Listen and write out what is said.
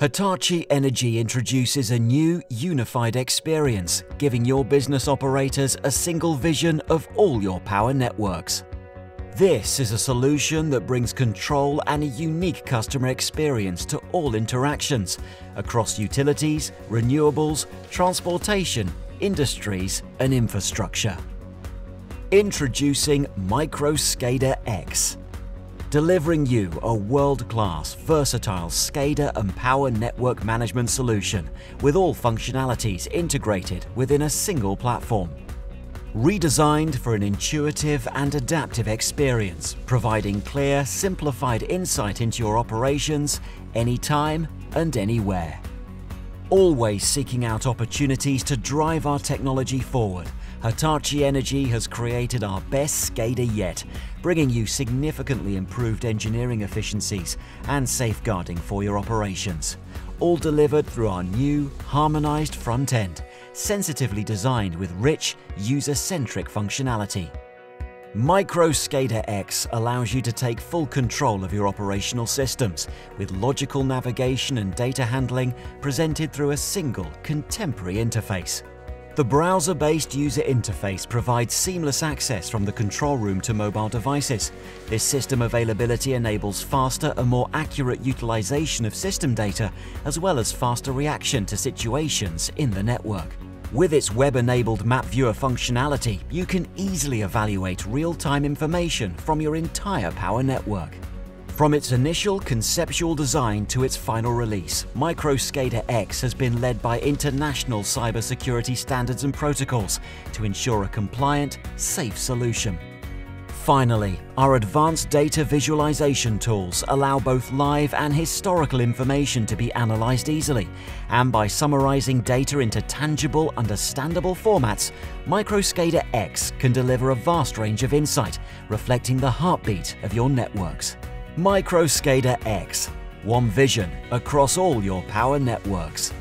Hitachi Energy introduces a new unified experience, giving your business operators a single vision of all your power networks. This is a solution that brings control and a unique customer experience to all interactions across utilities, renewables, transportation, industries, and infrastructure. Introducing MicroSCADA X delivering you a world-class, versatile SCADA and power network management solution with all functionalities integrated within a single platform. Redesigned for an intuitive and adaptive experience, providing clear, simplified insight into your operations anytime and anywhere. Always seeking out opportunities to drive our technology forward Hitachi Energy has created our best SCADA yet, bringing you significantly improved engineering efficiencies and safeguarding for your operations. All delivered through our new, harmonized front end, sensitively designed with rich, user-centric functionality. MicroSCADA X allows you to take full control of your operational systems with logical navigation and data handling presented through a single, contemporary interface. The browser-based user interface provides seamless access from the control room to mobile devices. This system availability enables faster and more accurate utilization of system data, as well as faster reaction to situations in the network. With its web-enabled map viewer functionality, you can easily evaluate real-time information from your entire power network. From its initial conceptual design to its final release, MicroSCADA X has been led by international cybersecurity standards and protocols to ensure a compliant, safe solution. Finally, our advanced data visualization tools allow both live and historical information to be analyzed easily, and by summarizing data into tangible, understandable formats, MicroSCADA X can deliver a vast range of insight, reflecting the heartbeat of your networks. MicroSCADA X. One vision across all your power networks.